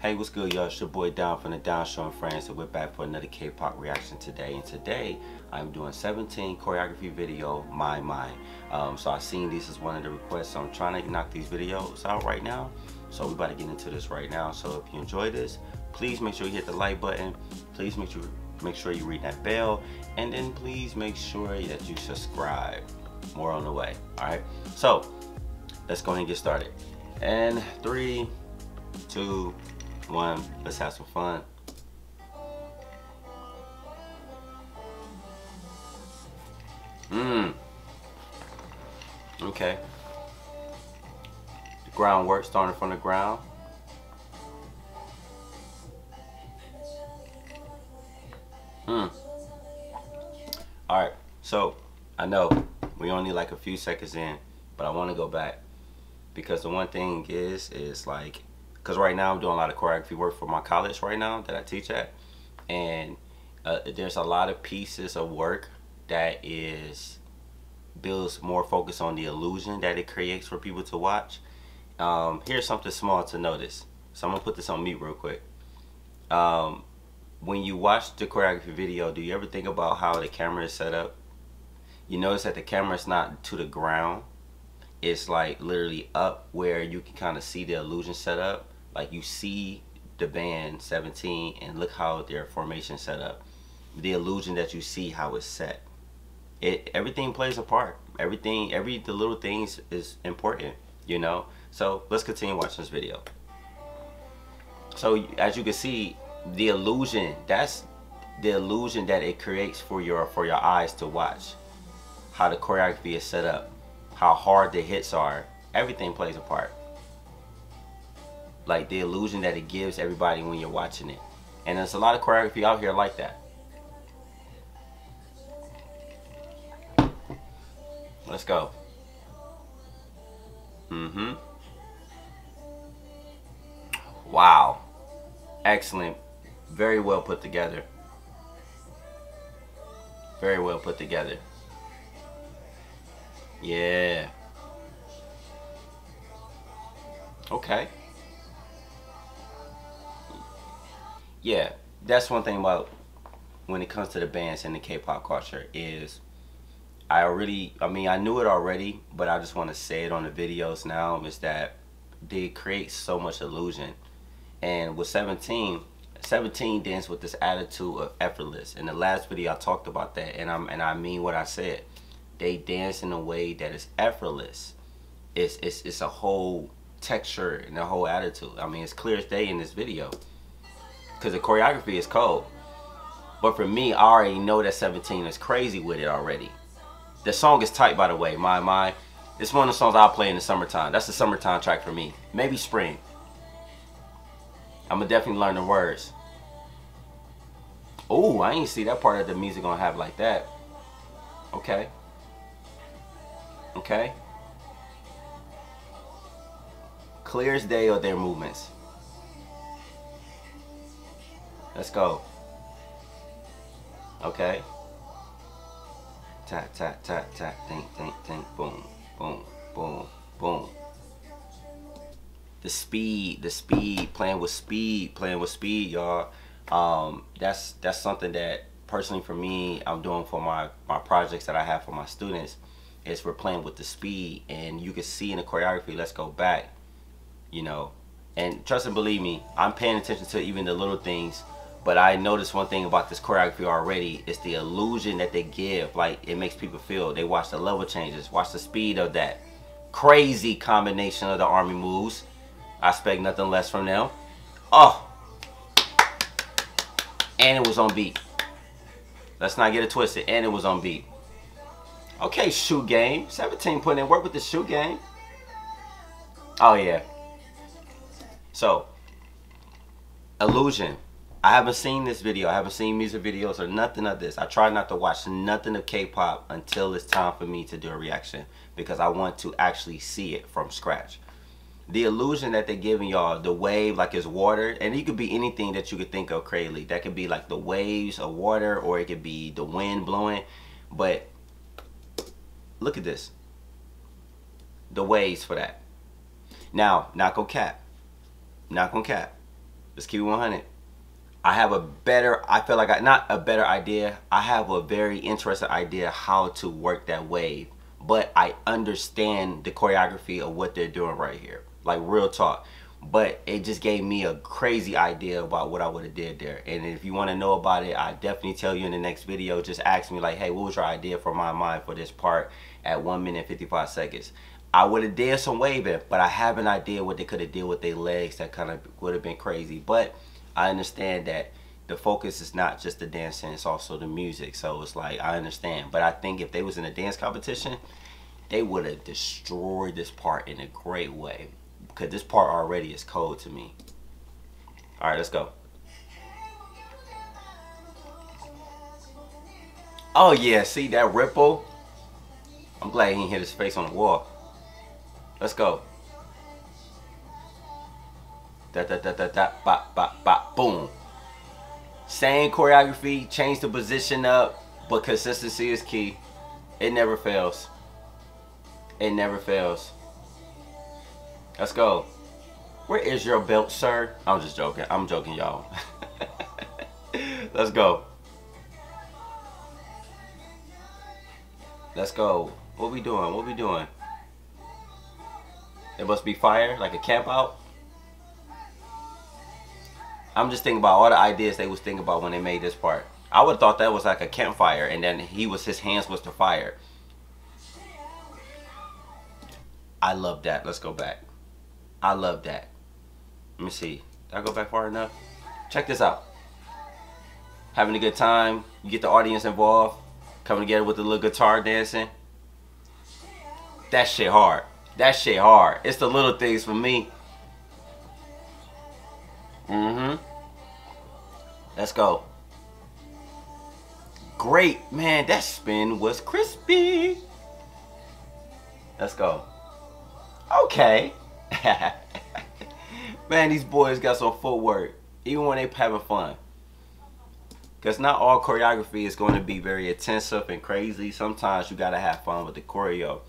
Hey, what's good, y'all? It's your boy Down from the Down Show and Friends, and we're back for another K-pop reaction today. And today, I'm doing 17 choreography video, My Mind. Um, so I seen these as one of the requests, so I'm trying to knock these videos out right now. So we about to get into this right now. So if you enjoy this, please make sure you hit the like button. Please make sure make sure you read that bell, and then please make sure that you subscribe. More on the way. All right. So let's go ahead and get started. And three, two one, let's have some fun. Mmm. Okay. The groundwork starting from the ground. Hmm. Alright, so I know we only like a few seconds in, but I want to go back because the one thing is, is like because right now I'm doing a lot of choreography work for my college right now that I teach at, and uh, there's a lot of pieces of work that is builds more focus on the illusion that it creates for people to watch. Um, here's something small to notice. So I'm gonna put this on mute real quick. Um, when you watch the choreography video, do you ever think about how the camera is set up? You notice that the camera is not to the ground. It's like literally up where you can kind of see the illusion set up like you see the band 17 and look how their formation set up. The illusion that you see how it's set. It everything plays a part. Everything every the little things is important you know? So let's continue watching this video. So as you can see the illusion that's the illusion that it creates for your for your eyes to watch. How the choreography is set up. How hard the hits are. Everything plays a part like the illusion that it gives everybody when you're watching it. And there's a lot of choreography out here like that. Let's go. Mm-hmm. Wow. Excellent. Very well put together. Very well put together. Yeah. Okay. Yeah, that's one thing about when it comes to the bands and the K-pop culture is I already, I mean, I knew it already, but I just want to say it on the videos now is that they create so much illusion. And with 17, 17 dance with this attitude of effortless. In the last video, I talked about that, and I'm and I mean what I said. They dance in a way that is effortless. It's it's it's a whole texture and a whole attitude. I mean, it's clear as day in this video because the choreography is cold. But for me, I already know that 17 is crazy with it already. The song is tight, by the way. My, my. It's one of the songs I'll play in the summertime. That's the summertime track for me. Maybe spring. I'm going to definitely learn the words. Oh, I ain't see that part of the music gonna have like that. Okay. Okay. Clear as day of their movements. Let's go. Okay. Tap, tap, tap, tap, think, think, think, boom, boom, boom, boom. The speed, the speed, playing with speed, playing with speed, y'all. Um, that's that's something that personally for me, I'm doing for my my projects that I have for my students. Is we're playing with the speed, and you can see in the choreography. Let's go back, you know, and trust and believe me, I'm paying attention to even the little things but I noticed one thing about this choreography already. It's the illusion that they give. Like, it makes people feel. They watch the level changes. Watch the speed of that. Crazy combination of the army moves. I expect nothing less from them. Oh. And it was on beat. Let's not get it twisted. And it was on beat. Okay, shoe game. 17 putting in work with the shoe game. Oh, yeah. So, illusion. I haven't seen this video. I haven't seen music videos or nothing of this. I try not to watch nothing of K-pop until it's time for me to do a reaction because I want to actually see it from scratch. The illusion that they're giving y'all, the wave like it's water, and it could be anything that you could think of crazily. That could be like the waves of water or it could be the wind blowing. But look at this. The waves for that. Now, not gonna cap. Not gonna cap let's keep it 100. I have a better, I feel like I, not a better idea. I have a very interesting idea how to work that wave. But I understand the choreography of what they're doing right here. Like real talk. But it just gave me a crazy idea about what I would have did there. And if you want to know about it, I definitely tell you in the next video. Just ask me like, hey, what was your idea for My My for this part at 1 minute 55 seconds? I would have did some waving, but I have an idea what they could have did with their legs that kind of would have been crazy. But I understand that the focus is not just the dancing, it's also the music. So it's like, I understand. But I think if they was in a dance competition, they would have destroyed this part in a great way. Because this part already is cold to me. All right, let's go. Oh yeah, see that ripple? I'm glad he didn't hit his face on the wall. Let's go. Da da da da da ba ba ba boom. Same choreography, change the position up, but consistency is key. It never fails. It never fails. Let's go. Where is your belt, sir? I'm just joking. I'm joking, y'all. Let's go. Let's go. What we doing? What we doing? It must be fire, like a camp out. I'm just thinking about all the ideas they was thinking about when they made this part. I would have thought that was like a campfire and then he was his hands was the fire. I love that. Let's go back. I love that. Let me see. Did I go back far enough? Check this out. Having a good time. You get the audience involved. Coming together with a little guitar dancing. That shit hard. That shit hard. It's the little things for me. Mm-hmm. Let's go. Great. Man, that spin was crispy. Let's go. Okay. Man, these boys got some footwork. Even when they having fun. Because not all choreography is going to be very intensive and crazy. Sometimes you got to have fun with the choreo.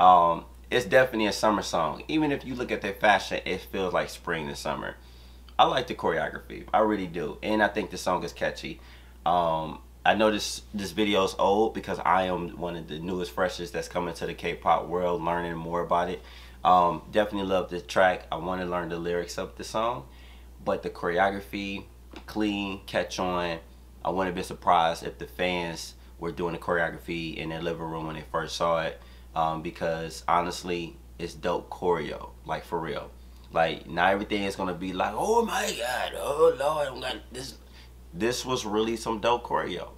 Um, it's definitely a summer song. Even if you look at their fashion, it feels like spring and summer. I like the choreography. I really do. And I think the song is catchy. Um, I know this this video is old because I am one of the newest freshest that's coming to the K-pop world, learning more about it. Um, definitely love the track. I want to learn the lyrics of the song, but the choreography, clean, catch on. I wouldn't have been surprised if the fans were doing the choreography in their living room when they first saw it, um, because honestly, it's dope choreo, like for real. Like not everything is gonna be like, oh my god, oh lord, I'm gonna this. This was really some dope choreo,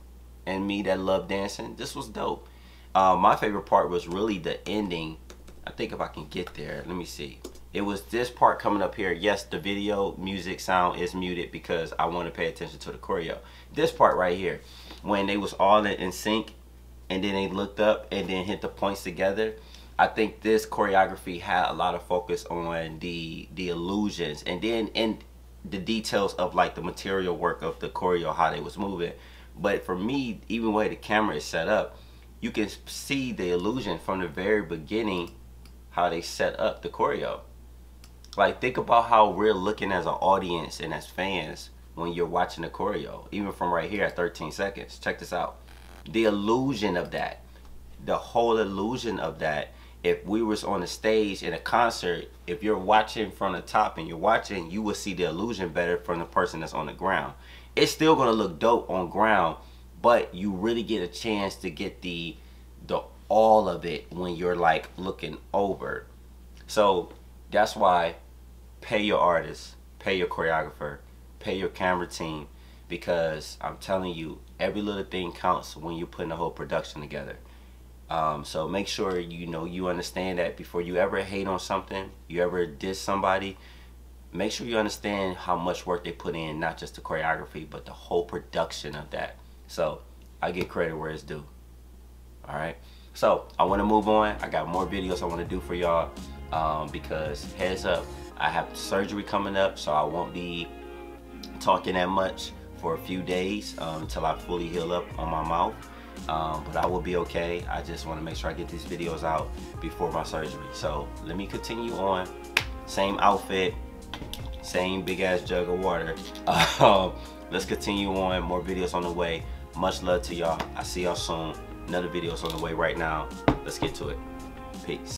and me that love dancing, this was dope. Uh, my favorite part was really the ending. I think if I can get there, let me see. It was this part coming up here. Yes, the video music sound is muted because I want to pay attention to the choreo. This part right here, when they was all in sync, and then they looked up and then hit the points together I think this choreography had a lot of focus on the the illusions and then in the details of like the material work of the choreo, how they was moving. But for me, even the way the camera is set up, you can see the illusion from the very beginning, how they set up the choreo. Like think about how we're looking as an audience and as fans when you're watching the choreo, even from right here at 13 seconds. Check this out. The illusion of that, the whole illusion of that if we was on a stage in a concert, if you're watching from the top and you're watching, you will see the illusion better from the person that's on the ground. It's still gonna look dope on ground, but you really get a chance to get the the all of it when you're like looking over. So that's why pay your artist, pay your choreographer, pay your camera team, because I'm telling you, every little thing counts when you're putting the whole production together. Um, so make sure you know you understand that before you ever hate on something, you ever diss somebody, make sure you understand how much work they put in, not just the choreography, but the whole production of that. So I get credit where it's due. All right. So I want to move on. I got more videos I want to do for y'all um, because heads up, I have surgery coming up, so I won't be talking that much for a few days um, until I fully heal up on my mouth um, but I will be okay. I just want to make sure I get these videos out before my surgery. So let me continue on. Same outfit. same big ass jug of water. Um, let's continue on. More videos on the way. Much love to y'all. I see y'all soon. Another video's on the way right now. Let's get to it. Peace.